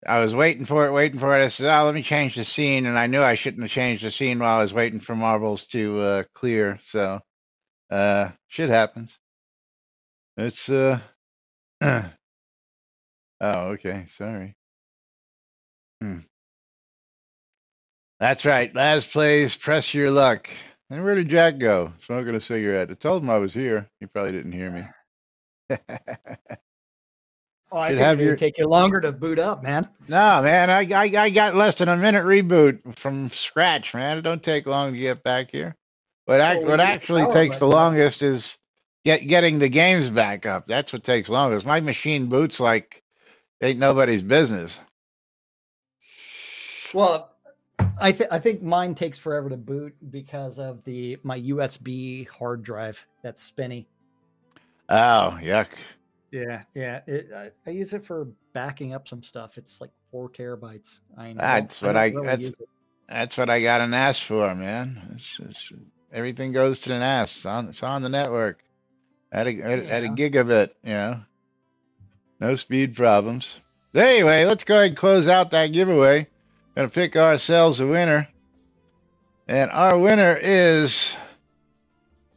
I was waiting for it, waiting for it. I said, "Oh, let me change the scene," and I knew I shouldn't have changed the scene while I was waiting for marbles to uh, clear. So, uh, shit happens. It's uh. <clears throat> oh, okay. Sorry. Hmm. That's right. Last place. Press your luck. And where did Jack go? Smoking a cigarette. I told him I was here. He probably didn't hear me. <laughs> Oh, I have it your- take you longer to boot up, man. No, man, I, I I got less than a minute reboot from scratch, man. It don't take long to get back here. What act, oh, what actually oh, takes the button. longest is get getting the games back up. That's what takes longest. My machine boots like ain't nobody's business. Well, I think I think mine takes forever to boot because of the my USB hard drive that's spinny. Oh, yuck. Yeah, yeah. It, I, I use it for backing up some stuff. It's like four terabytes. I know. That's what I- really that's- That's what I got an NAS for, man. It's, it's, everything goes to the NAS. It's on, it's on the network at a, at, at a Yeah. gigabit, you know. No speed problems. Anyway, let's go ahead and close out that giveaway. Gonna pick ourselves a winner. And our winner is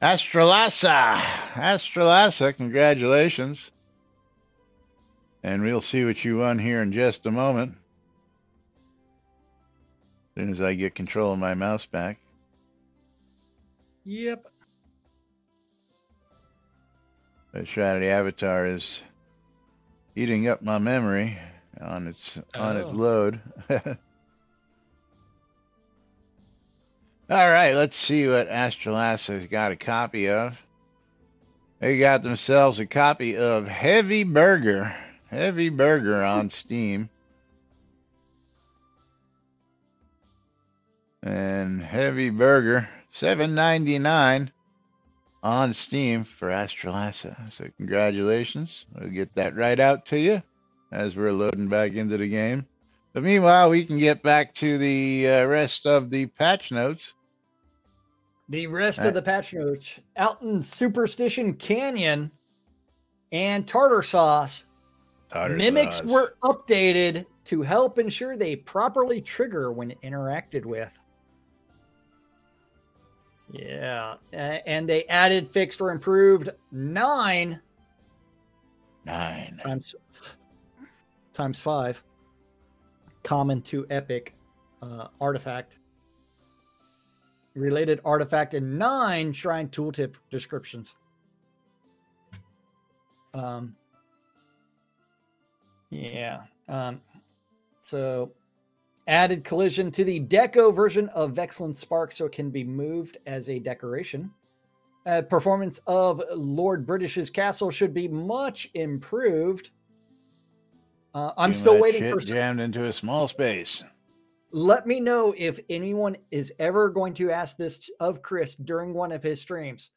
Astralasa. Astralasa, congratulations. And we'll see what you won here in just a moment. As soon as I get control of my mouse back. Yep. The Shrouded Avatar is eating up my memory on its on its Oh. load. <laughs> All right, let's see what Astralasa's got a copy of. They got themselves a copy of Heavy Burger. Heavy Burger on Steam. And Heavy Burger, seven ninety nine on Steam for Astralasa. So congratulations. We'll get that right out to you as we're loading back into the game. But meanwhile, we can get back to the uh, rest of the patch notes. The rest Uh, of the patch notes out in Superstition Canyon and Tartar Sauce Tartar mimics were updated to help ensure they properly trigger when interacted with. Yeah, and they added, fixed, or improved nine nine. times times five. Common to epic uh, artifact. Related artifact and nine shrine tooltip descriptions. Um, yeah. Um, so added collision to the deco version of Vexland Spark so it can be moved as a decoration. Uh, performance of Lord British's castle should be much improved. Uh, I'm Too still waiting for. jammed into a small space. Let me know if anyone is ever going to ask this of Chris during one of his streams.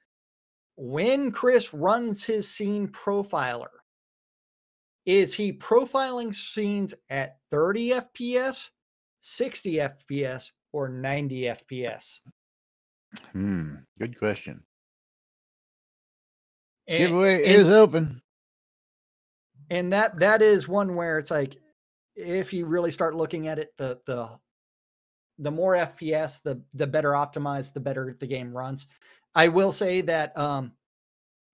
When Chris runs his scene profiler, is he profiling scenes at 30 FPS, 60 FPS, or 90 FPS? Hmm. Good question. And, Giveaway and- is open. and that that is one where it's like if you really start looking at it the the the more fps the the better optimized the better the game runs i will say that um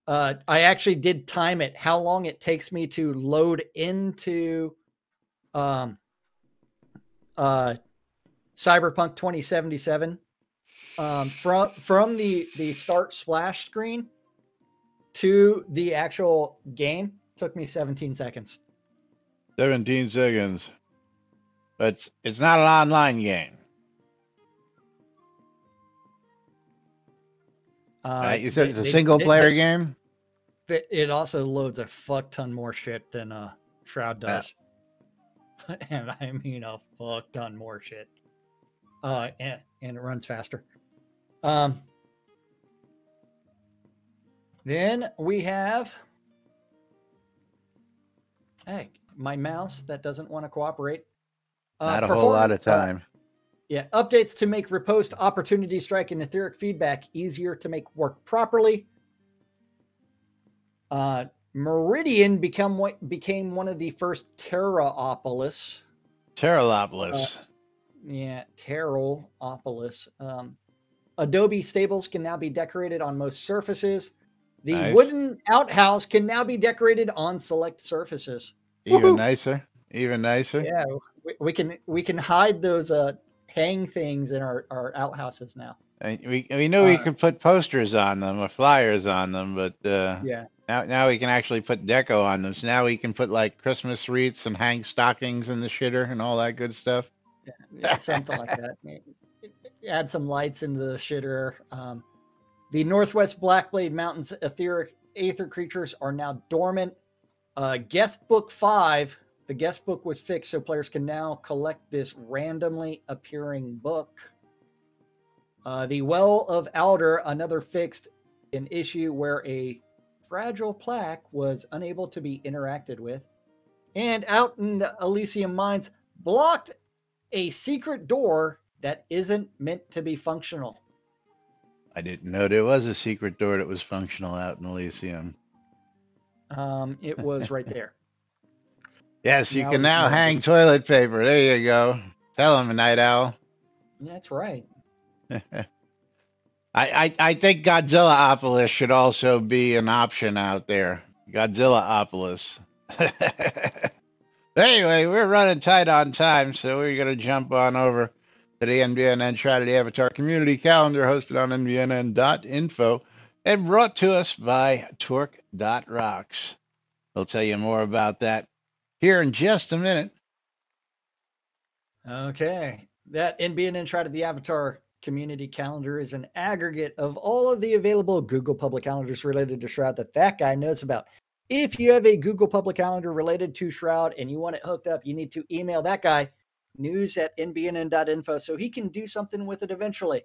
uh i actually did time it how long it takes me to load into um uh cyberpunk 2077 um from from the the start splash screen to the actual game took me 17 seconds 17 seconds. But it's, it's not an online game. Uh, right? You said they- it's a single they- player they- game? It also loads a fuck ton more shit than uh, Shroud Yeah. does, <laughs> and I mean a fuck ton more shit. Uh, and and it runs faster. Um. Then we have. Hey, my mouse that doesn't want to cooperate. Uh, Not a whole lot of perform- uh, time. Yeah, updates to make riposte, opportunity strike, and etheric feedback easier to make work properly. Uh, Meridian become what became one of the first Terraopolis. Terralopolis. Yeah, Terraopolis. Um, Adobe stables can now be decorated on most surfaces. The Nice. wooden outhouse can now be decorated on select surfaces. Even woohoo. nicer. Even nicer. Yeah, we, we can we can hide those uh hang things in our our outhouses now. We we knew we Uh, could put posters on them or flyers on them, but uh, Yeah. now now we can actually put deco on them. So now we can put like Christmas wreaths and hang stockings in the shitter and all that good stuff. Yeah, something like that. Add some lights into the shitter. Um, the Northwest Blackblade Mountains etheric aether creatures are now dormant. Uh, guest book five. The guest book was fixed, so players can now collect this randomly appearing book. Uh, the Well of Alder, another fixed an issue where a fragile plaque was unable to be interacted with. And out in the Elysium Mines, blocked a secret door that isn't meant to be functional. I didn't know there was a secret door that was functional out in Elysium. Um, it was right there. <laughs> Yes, you Now can now hang toilet paper. There you go. Tell him, a Night Owl. That's right. <laughs> I, I I think Godzillaopolis should also be an option out there. Godzillaopolis. <laughs> anyway, we're running tight on time, so we're gonna jump on over to the NBNN Strategy Avatar Community Calendar hosted on NBNN.info and brought to us by Torque.rocks. We'll tell you more about that here in just a minute. Okay. That NBN Insight of the Avatar community calendar is an aggregate of all of the available Google public calendars related to Shroud that that guy knows about. If you have a Google public calendar related to Shroud and you want it hooked up, you need to email that guy news at nbnn.info so he can do something with it eventually.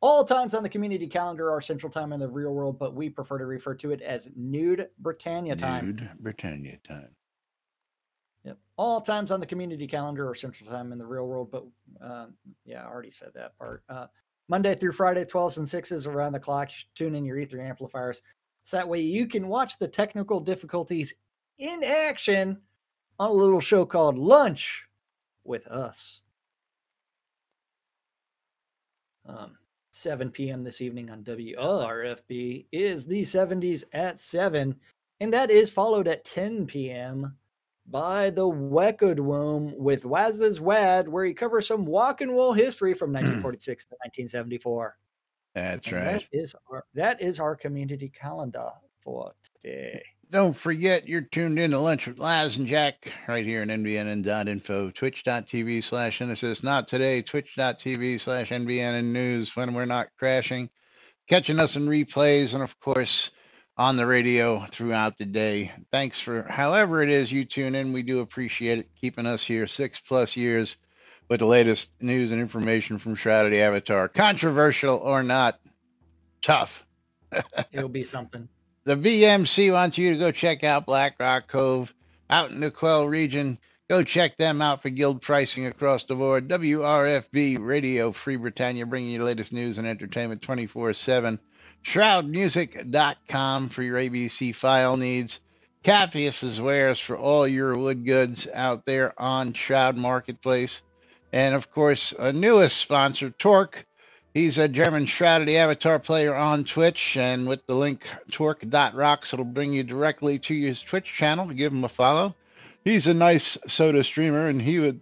All times on the community calendar are Central Time in the real world, but we prefer to refer to it as New Britannia time. New Britannia time. Yep. All times on the community calendar are Central Time in the real world, but um, yeah, I already said that part. Uh, Monday through Friday, 12s and 6s around the clock. Tune in your ether amplifiers. So that way you can watch the technical difficulties in action on a little show called Lunch with Laz. Um, 7 p.m. this evening on WRFB is the 70s at 7, and that is followed at 10 p.m by the Wecked Womb with Waz's Wad, where he covers some walk and roll history from hmm. 1946 to 1974. That's And right. That is our that is our community calendar for day. Don't forget, you're tuned in to Lunch with Laz and Jack right here on NBNN.info, twitch.tv slash Genesis. Not today, twitch.tv slash NBNN News when we're not crashing. Catching us in replays and, of course, on the radio throughout the day. Thanks for however it is you tune in. We do appreciate it keeping us here six plus years with the latest news and information from Shroud the Avatar. Controversial or not, tough. <laughs> It'll be something. The BMC wants you to go check out Black Rock Cove out in the Quell region. Go check them out for guild pricing across the board. WRFB Radio Free Britannia bringing you the latest news and entertainment 24 7. ShroudMusic.com for your ABC file needs. Capheus's wares for all your wood goods out there on Shroud Marketplace. And of course, a newest sponsor, Torque. He's a German Shroud of the Avatar player on Twitch, and with the link torque.rocks, it'll bring you directly to his Twitch channel to give him a follow. He's a nice soda streamer, and he would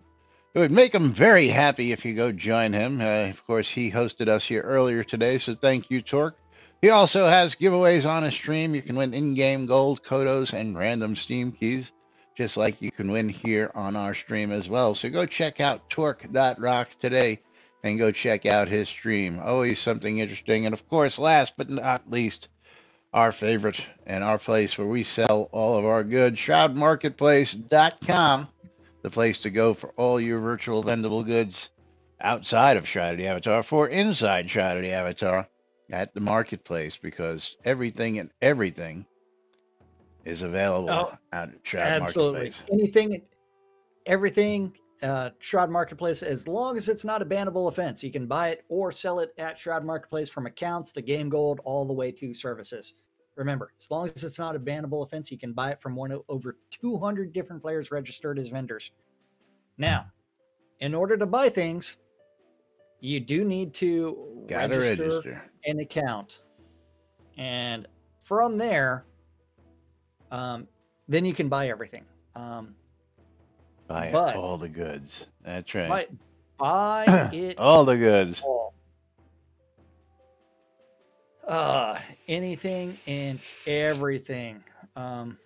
it would make him very happy if you go join him. Uh, of course, he hosted us here earlier today, so thank you, Torque. He also has giveaways on his stream. You can win in-game gold, COTOs, and random Steam keys just like you can win here on our stream as well. So go check out torque.rocks today and go check out his stream. Always something interesting. And of course, last but not least, our favorite and our place where we sell all of our goods, shroudmarketplace.com, the place to go for all your virtual vendable goods outside of Shroud of the Avatar for inside Shroud of the Avatar at the marketplace because everything and everything is available oh, at Shroud absolutely. Marketplace. Anything, everything, uh, Shroud Marketplace, as long as it's not a bannable offense, you can buy it or sell it at Shroud Marketplace from accounts to game gold all the way to services. Remember, as long as it's not a bannable offense, you can buy it from one of over 200 different players registered as vendors. Now, in order to buy things, you do need to register, register an account. And from there, um, then you can buy everything. Um, buy but, all the goods. That's right. Buy, buy <clears throat> it all the goods. All. Uh, anything and everything. Um,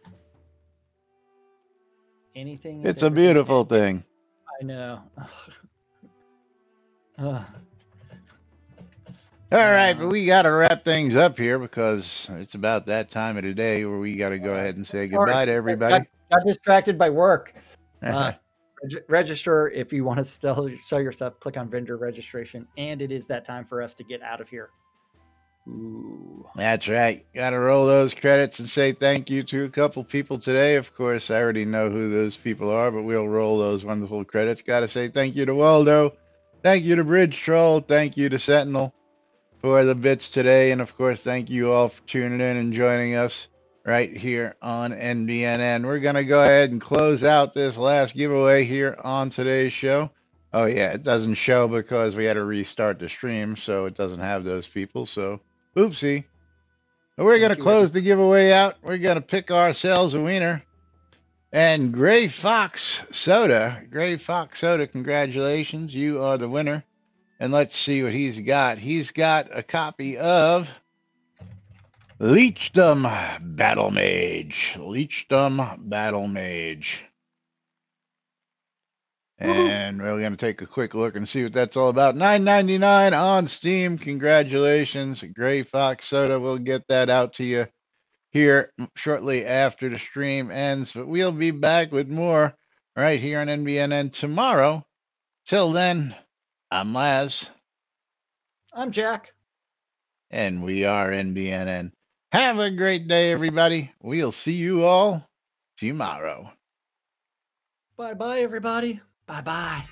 anything. It's a beautiful thing. I know. <laughs> uh, all right, but we got to wrap things up here because it's about that time of the day where we got to go ahead and say Sorry. goodbye to everybody. Got, got distracted by work. Uh, reg- register if you want to sell, sell your stuff. Click on vendor registration, and it is that time for us to get out of here. Ooh. That's right. Got to roll those credits and say thank you to a couple people today. Of course, I already know who those people are, but we'll roll those wonderful credits. Got to say thank you to Waldo. Thank you to Bridge Troll. Thank you to Sentinel for the bits today. And of course, thank you all for tuning in and joining us right here on NBNN. We're going to go ahead and close out this last giveaway here on today's show. Oh, yeah, it doesn't show because we had to restart the stream, so it doesn't have those people. So, oopsie. But we're going to close the giveaway out. We're going to pick ourselves a winner. And Gray Fox Soda, Gray Fox Soda, congratulations. You are the winner. And let's see what he's got. He's got a copy of Leechdom Battle Mage. Leechdom Battle Mage. And we're going to take a quick look and see what that's all about. Nine ninety nine on Steam. Congratulations. Gray Fox Soda will get that out to you here shortly after the stream ends. But we'll be back with more right here on NBNN tomorrow. Till then, I'm Laz. I'm Jack. And we are NBNN. Have a great day, everybody. We'll see you all tomorrow. Bye bye, everybody. Bye bye.